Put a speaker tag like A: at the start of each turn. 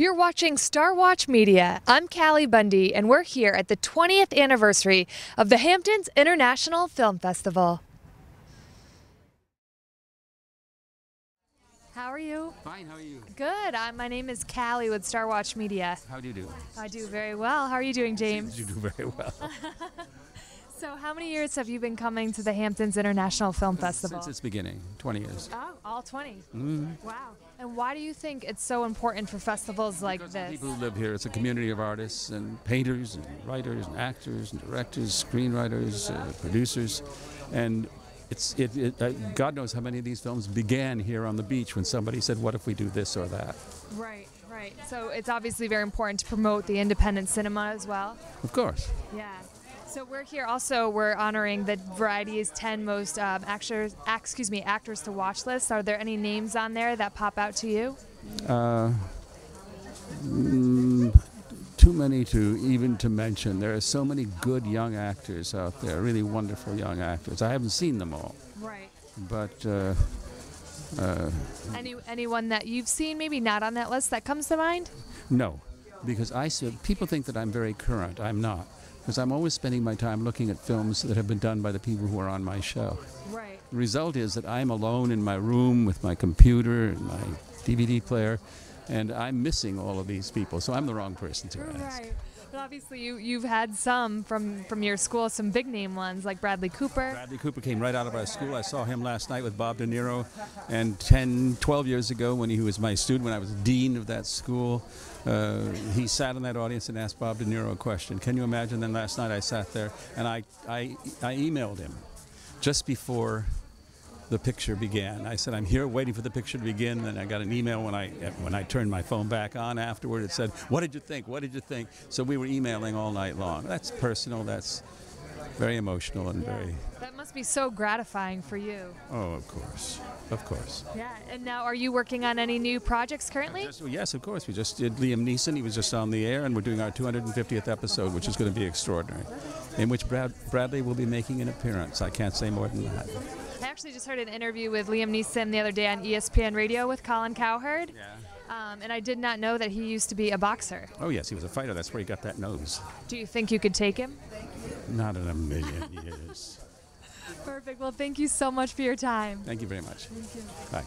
A: You're watching Star Watch Media. I'm Callie Bundy, and we're here at the 20th anniversary of the Hamptons International Film Festival. How are you?
B: Fine, how are you?
A: Good. i my name is Callie with Star Watch Media.
B: How do you do?
A: I do very well. How are you doing, James?
B: You do very well.
A: So, how many years have you been coming to the Hamptons International Film Festival?
B: Since its beginning, 20 years.
A: Oh, all 20. Wow. And why do you think it's so important for festivals like
B: Because
A: this?
B: people who live here, it's a community of artists and painters and writers and actors and directors, screenwriters, uh, producers, and it's it, it uh, God knows how many of these films began here on the beach when somebody said, "What if we do this or that?"
A: Right, right. So, it's obviously very important to promote the independent cinema as well.
B: Of course.
A: Yeah. So we're here also. We're honoring the Variety's 10 most um, actors, excuse me, actors to watch list. Are there any names on there that pop out to you?
B: Uh, mm, too many to even to mention. There are so many good young actors out there, really wonderful young actors. I haven't seen them all,
A: Right.
B: but uh, uh,
A: Any anyone that you've seen, maybe not on that list, that comes to mind?
B: no, because I people think that I'm very current. I'm not, because I'm always spending my time looking at films that have been done by the people who are on my show.
A: Right.
B: The result is that I'm alone in my room with my computer and my DVD player, and I'm missing all of these people. So I'm the wrong person to ask.
A: Right. But obviously, you you've had some from from your school, some big name ones like Bradley Cooper.
B: Bradley Cooper came right out of our school. I saw him last night with Bob De Niro. And 10, 12 years ago, when he was my student, when I was dean of that school, uh, he sat in that audience and asked Bob De Niro a question. Can you imagine? Then last night I sat there and I, I, I emailed him just before the picture began. I said, I'm here waiting for the picture to begin. And I got an email when I, when I turned my phone back on afterward. It said, What did you think? What did you think? So we were emailing all night long. That's personal. That's very emotional and very.
A: That must be so gratifying for you.
B: Oh, of course. Of course.
A: Yeah. And now, are you working on any new projects currently?
B: Just- yes, of course. We just did Liam Neeson. He was just on the air, and we're doing our 250th episode, which is going to be extraordinary, in which Brad, Bradley will be making an appearance. I can't say more than that.
A: I actually just heard an interview with Liam Neeson the other day on ESPN Radio with Colin Cowherd. Um, and I did not know that he used to be a boxer.
B: Oh, yes, he was a fighter. That's where he got that nose.
A: Do you think you could take him?
B: Not in a million years.
A: Perfect. Well, thank you so much for your time.
B: Thank you very much. Bye.